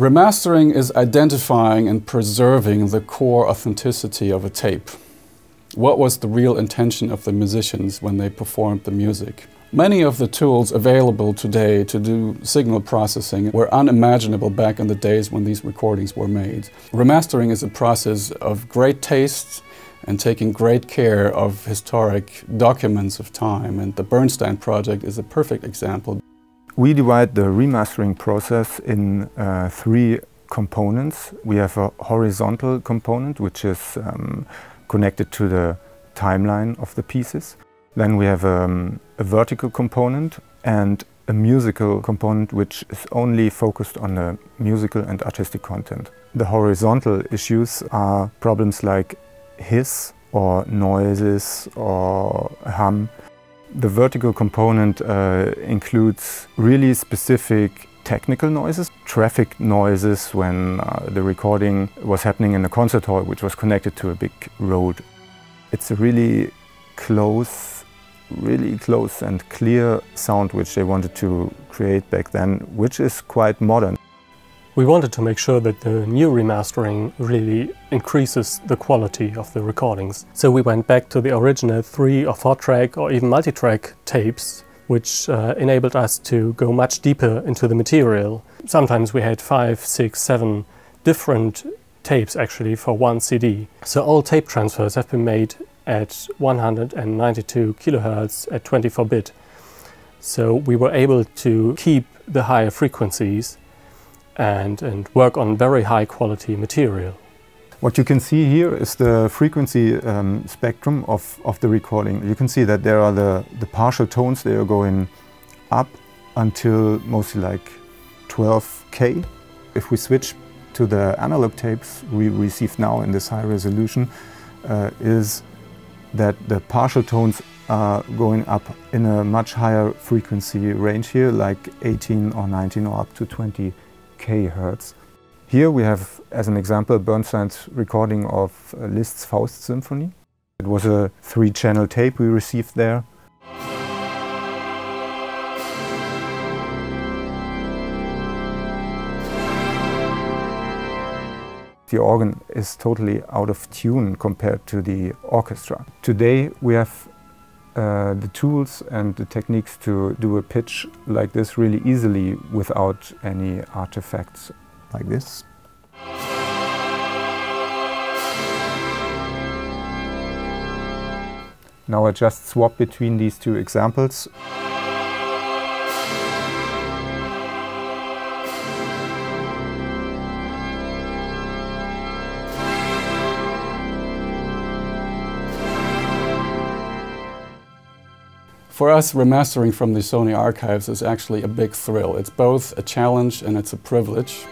Remastering is identifying and preserving the core authenticity of a tape. What was the real intention of the musicians when they performed the music? Many of the tools available today to do signal processing were unimaginable back in the days when these recordings were made. Remastering is a process of great taste and taking great care of historic documents of time, and the Bernstein project is a perfect example. We divide the remastering process in uh, three components. We have a horizontal component, which is um, connected to the timeline of the pieces. Then we have um, a vertical component and a musical component which is only focused on the musical and artistic content. The horizontal issues are problems like hiss or noises or hum the vertical component uh, includes really specific technical noises, traffic noises when uh, the recording was happening in a concert hall which was connected to a big road. It's a really close, really close and clear sound which they wanted to create back then, which is quite modern. We wanted to make sure that the new remastering really increases the quality of the recordings. So we went back to the original three or four track or even multi-track tapes which uh, enabled us to go much deeper into the material. Sometimes we had five, six, seven different tapes actually for one CD. So all tape transfers have been made at 192 kilohertz at 24 bit. So we were able to keep the higher frequencies and, and work on very high quality material. What you can see here is the frequency um, spectrum of, of the recording. You can see that there are the, the partial tones, they are going up until mostly like 12K. If we switch to the analog tapes we receive now in this high resolution, uh, is that the partial tones are going up in a much higher frequency range here, like 18 or 19 or up to 20 kHz. Here we have, as an example, Bernstein's recording of uh, Liszt's Faust Symphony. It was a three-channel tape we received there. The organ is totally out of tune compared to the orchestra. Today we have uh, the tools and the techniques to do a pitch like this really easily without any artifacts like this. Now I just swap between these two examples. For us, remastering from the Sony archives is actually a big thrill. It's both a challenge and it's a privilege.